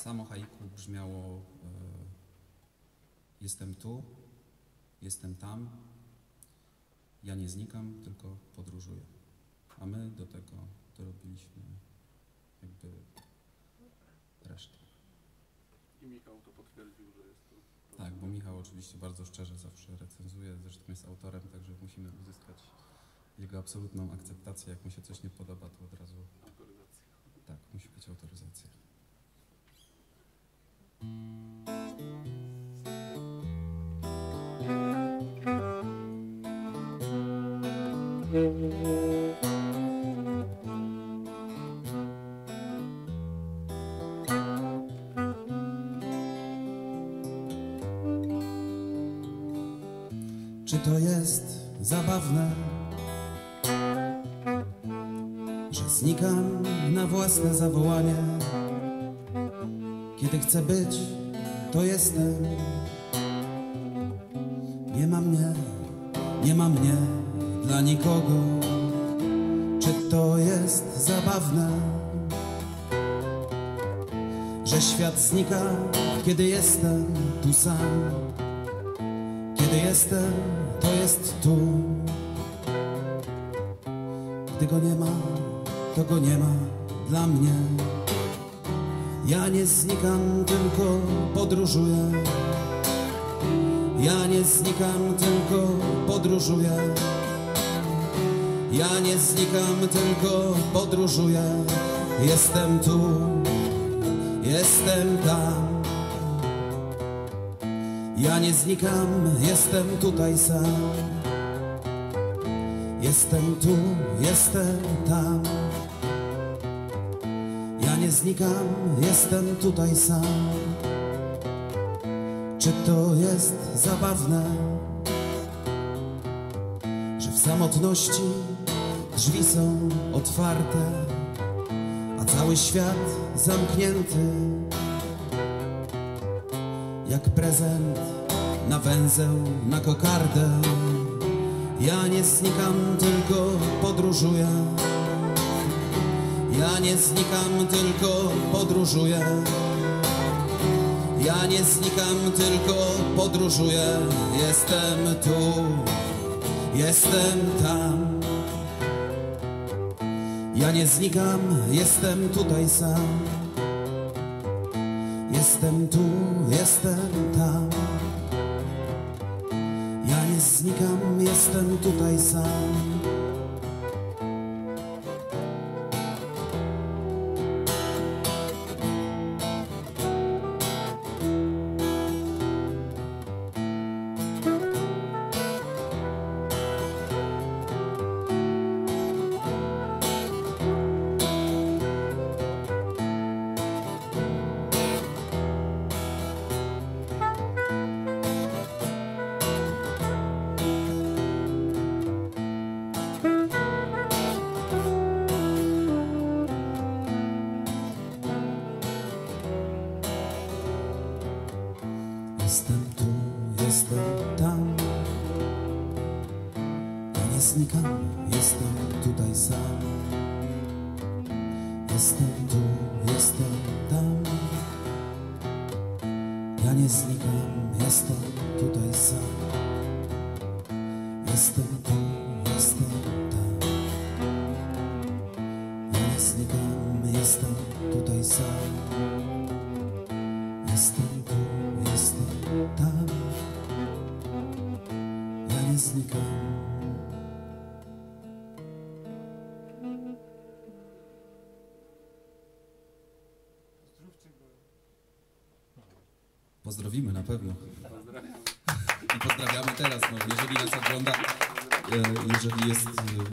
Samo haiku brzmiało e, Jestem tu, jestem tam, ja nie znikam, tylko podróżuję. A my do tego dorobiliśmy jakby resztę. I Michał to potwierdził, że jest to. Tak, bo Michał oczywiście bardzo szczerze zawsze recenzuje, zresztą jest autorem, także musimy uzyskać jego absolutną akceptację. Jak mu się coś nie podoba, to od razu autoryzacja. tak, musi być autoryzacja. Czy to jest zabawne, że znikam na własne zawołanie? Kiedy chcę być, to jestem. Nie ma mnie, nie ma mnie dla nikogo. Czy to jest zabawne, że świat znika, kiedy jestem tu sam? Kiedy jestem, to jest tu. Gdy go nie ma, to go nie ma dla mnie. Ja nie znikam, tylko podróżuję. Ja nie znikam, tylko podróżuję. Ja nie znikam, tylko podróżuję. Jestem tu, jestem tam. Ja nie znikam, jestem tutaj sam. Jestem tu, jestem tam. Ja nie znikam, jestem tutaj sam. Czy to jest zabawne, że w samotności drzwi są otwarte, a cały świat zamknięty? jak prezent na węzeł, na kokardę. Ja nie znikam, tylko podróżuję. Ja nie znikam, tylko podróżuję. Ja nie znikam, tylko podróżuję. Jestem tu, jestem tam. Ja nie znikam, jestem tutaj sam. Jestem tu, jestem tam. Ja nie znikam, jestem tutaj sam. Jestem tu, jestem tam. Ja nie znikam, jestem tutaj sam. Jestem tu, jestem tam. Ja nie znikam, jestem tutaj sam. Jestem tu, jestem tam. Ja nie znikam, jestem tutaj sam. Jestem znikam. Pozdrowimy na pewno. I pozdrawiamy teraz, no, jeżeli nas ogląda, e, jeżeli jest e,